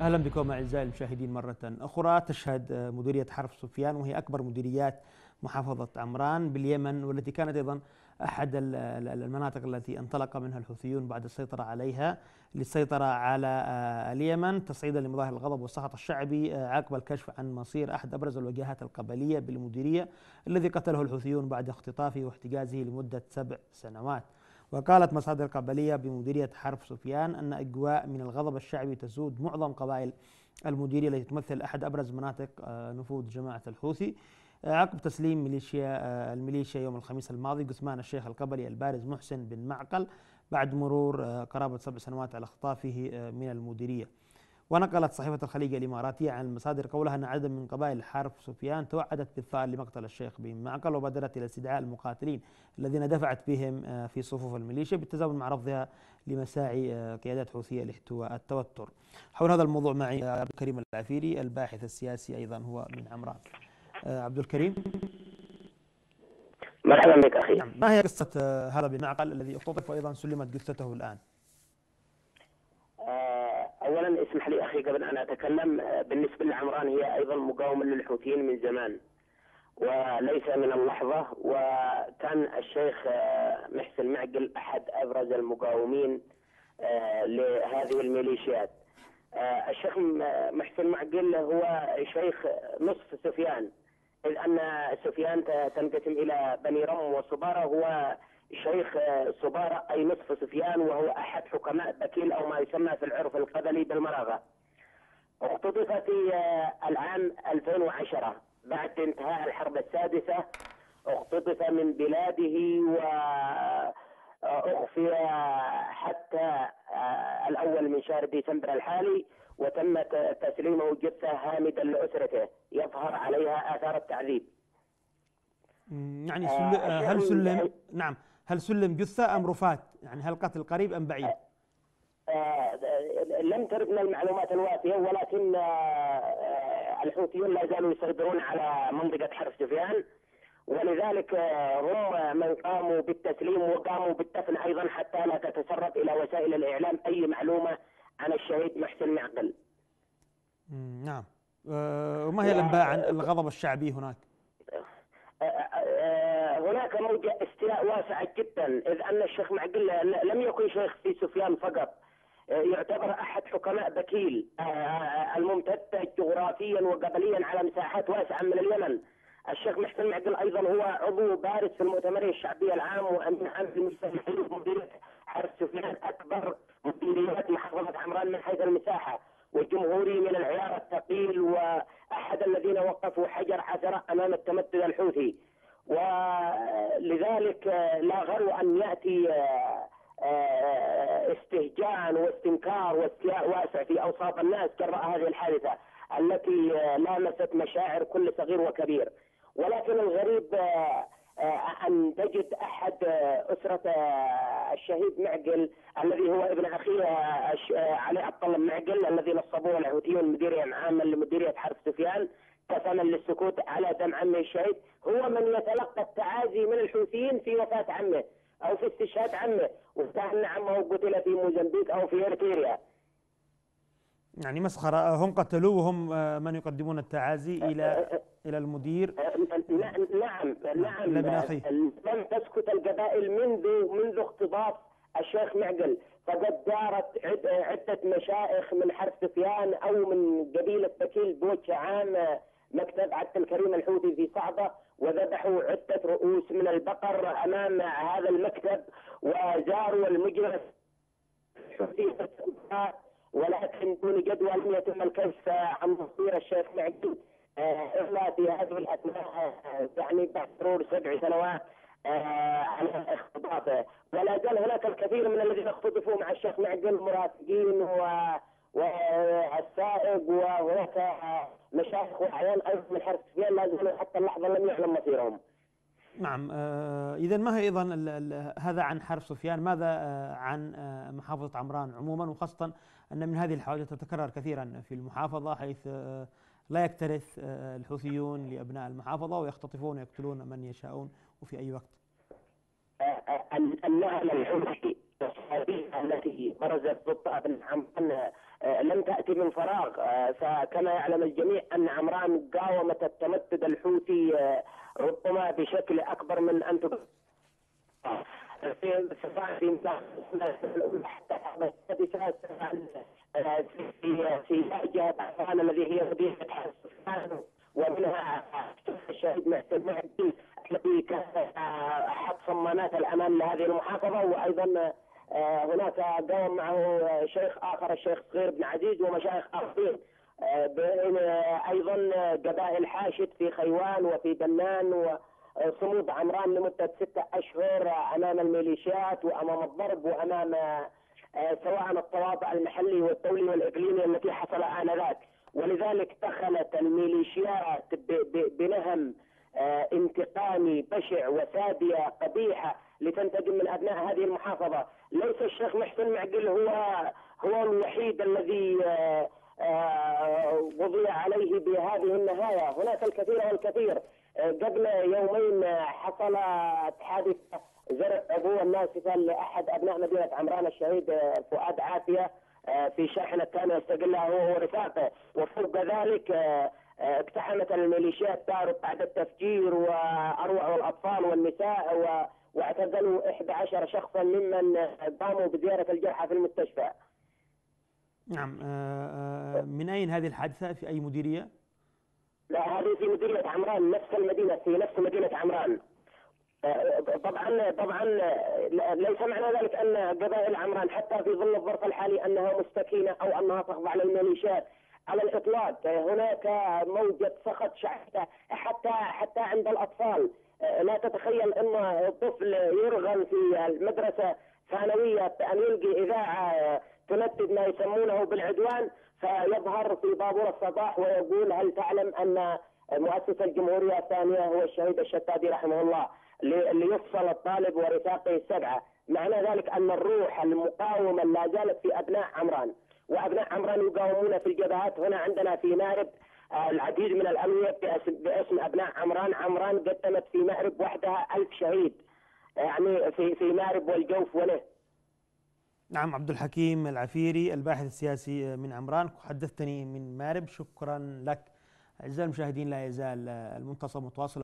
أهلا بكم أعزائي المشاهدين مرة أخرى تشهد مديرية حرب سفيان وهي أكبر مديريات محافظة عمران باليمن والتي كانت أيضا أحد المناطق التي انطلق منها الحوثيون بعد السيطرة عليها للسيطرة على اليمن تصعيدا لمظاهر الغضب والسخط الشعبي عقب الكشف عن مصير أحد أبرز الوجهات القبلية بالمديرية الذي قتله الحوثيون بعد اختطافه واحتجازه لمدة سبع سنوات. وقالت مصادر قبلية بمديرية حرب سفيان أن أجواء من الغضب الشعبي تسود معظم قبائل المديرية التي تمثل أحد أبرز مناطق نفوذ جماعة الحوثي. عقب تسليم ميليشيا الميليشيا يوم الخميس الماضي جثمان الشيخ القبلي البارز محسن بن معقل بعد مرور قرابة سبع سنوات على اختطافه من المديرية. ونقلت صحيفة الخليج الإماراتية عن المصادر قولها أن عدد من قبائل حرب سفيان توعدت بالثأر لمقتل الشيخ بن معقل وبادرت إلى استدعاء المقاتلين الذين دفعت بهم في صفوف الميليشيا بالتزامن مع رفضها لمساعي قيادات حوثية لاحتواء التوتر. حول هذا الموضوع معي عبد الكريم العفيري الباحث السياسي أيضا هو من عمران. عبد الكريم؟ مرحبا بك أخي. نعم. ما هي قصة هذا بن معقل الذي اختطف وأيضا سلمت جثته الآن. اولا اسمح لي أخي قبل أن أتكلم بالنسبة لعمران هي أيضا مقاومة للحوثيين من زمان وليس من اللحظة وكان الشيخ محسن معقل أحد أبرز المقاومين لهذه الميليشيات. الشيخ محسن معقل هو شيخ نصف سفيان إذ أن سفيان تنقسم إلى بني رم وصبارة هو شيخ صبارة أي نصف سفيان وهو أحد حكماء بكيل أو ما يسمى في العرف القبلي بالمراغة اختطف في العام 2010 بعد انتهاء الحرب السادسة اختطف من بلاده وأخفي حتى الأول من شهر ديسمبر الحالي وتم تسليمه جثة هامدا لأسرته يظهر عليها آثار التعذيب. يعني سل... هل سلم؟ نعم. هل سلم جثة أم رفات؟ يعني هل قتل قريب أم بعيد؟ آه لم تردنا المعلومات الوافية ولكن آه الحوثيون لا زالوا يسيطرون على منطقة حرب سفيان ولذلك هم من قاموا بالتسليم وقاموا بالدفن أيضا حتى لا تتسرب إلى وسائل الإعلام أي معلومة عن الشهيد محسن معقل. نعم. وما هي الأنباء عن الغضب الشعبي هناك؟ هناك موجة استياء واسعة جدا إذ أن الشيخ معقل لم يكن شيخ في سفيان فقط. يعتبر أحد حكماء بكيل الممتدة جغرافيا وقبليا على مساحات واسعة من اليمن. الشيخ محسن معقل أيضا هو عضو بارز في المؤتمرين الشعبية العام وأمين عام في المجتمع مديرية حرس سفيان أكبر مديريات محافظة عمران من حيث المساحة. وجمهوري من العيار الثقيل وأحد الذين وقفوا حجر عثرة أمام التمدد الحوثي. ولذلك لا غرو أن يأتي استهجان واستنكار واستياء واسع في أوساط الناس جراء هذه الحادثة التي لامست مشاعر كل صغير وكبير. ولكن الغريب أن تجد أحد أسرة الشهيد معقل الذي هو ابن أخيه علي عبد الله معقل الذي نصبوه الحوثيون مديريا عاما لمديرية حرب سفيان قسما للسكوت على دم عمه الشهيد. هو من يتلقى التعازي من الحوثيين في وفاة عمه أو في استشهاد عمه وكأن عمه قتل في موزمبيق أو في إريتريا يعني مسخرة. هم قتلوه وهم من يقدمون التعازي إلى إلى المدير؟ نعم نعم لابن أخيه. لم تسكت القبائل منذ منذ اختطاف الشيخ معقل. فقد دارت عدة مشايخ من حرب سفيان أو من قبيلة بكيل بوجه عام مكتب عبد الكريم الحوثي في صعبة وذبحوا عدة رؤوس من البقر أمام هذا المكتب وزاروا المجلس. ولكن دون جدوى لم يتم الكشف عن مصير الشيخ معقل إلا في هذه الأثناء يعني بعد مرور سبع سنوات على اختطافه. ولا زال هناك الكثير من الذين اختطفوا مع الشيخ معقل مرافقين و والسائق وهناك مشايخ وأعيان أيضا من حرس سفيان لا زالوا حتى اللحظة لم يعلم مصيرهم. نعم آه اذا ما هي أيضا هذا عن حرب سفيان ماذا آه عن آه محافظة عمران عموما وخاصة أن من هذه الحوادث تتكرر كثيرا في المحافظة حيث لا يكترث الحوثيون لأبناء المحافظة ويختطفون ويقتلون من يشاءون وفي أي وقت. النهل الحوثي التي برزت ضد أبن عمان لم تأتي من فراغ. فكما يعلم الجميع أن عمران قاومت التمدد الحوثي ربما بشكل أكبر من أن في في في في لهجة الذي هي مدينة حسان ومنها الشهيد محسن معدي الذي كان احد صمامات الامان لهذه المحافظة وأيضا هناك قام معه شيخ آخر الشيخ صغير بن عزيز ومشايخ آخرين. أيضا قبائل حاشد في خيوان وفي بنان وصمود عمران لمدة ستة أشهر أمام الميليشيات وأمام الضرب وأمام سواء التواطؤ المحلي والدولي والإقليمي التي حصل آنذاك. ولذلك دخلت الميليشيات بنهم انتقامي بشع وسادية قبيحة لتنتقم من أبناء هذه المحافظة، ليس الشيخ محسن معقل هو هو الوحيد الذي وضي عليه بهذه النهاية، هناك الكثير والكثير، قبل يومين حصلت حادثه زرع عبوه ناسفه لأحد أبناء مدينة عمران الشهيد فؤاد عافية في شاحنة كان يستقلها هو ورفاقه. وفوق ذلك اقتحمت الميليشيات دار بعد التفجير واروعوا الأطفال والنساء واعتقلوا 11 شخصا ممن قاموا بزيارة الجرحى في المستشفى. نعم من أين هذه الحادثة في أي مديرية؟ لا هذه في مديرية عمران نفس المدينة في نفس مدينة عمران. طبعا طبعا ليس معنى ذلك أن قبائل عمران حتى في ظل الظرف الحالي أنها مستكينة أو أنها تخضع للميليشيات على الإطلاق هناك موجة سخط شعبية حتى حتى عند الأطفال لا تتخيل أن طفل يرغم في المدرسة ثانوية بان يلقي إذاعة تندد ما يسمونه بالعدوان فيظهر في بابور الصباح ويقول هل تعلم أن مؤسس الجمهورية الثانية هو الشهيد الشتادي رحمه الله؟ ليفصل الطالب ورفاقه السبعة، معنى ذلك أن الروح المقاومة لا زالت في أبناء عمران، وأبناء عمران يقاومون في الجبهات هنا عندنا في مارب العديد من الألوية باسم, أبناء عمران، عمران قدمت في مارب وحدها ألف شهيد يعني في في مارب والجوف وله. نعم عبد الحكيم العفيري الباحث السياسي من عمران حدثتني من مارب شكرا لك. أعزائي المشاهدين لا يزال المنتصف متواصل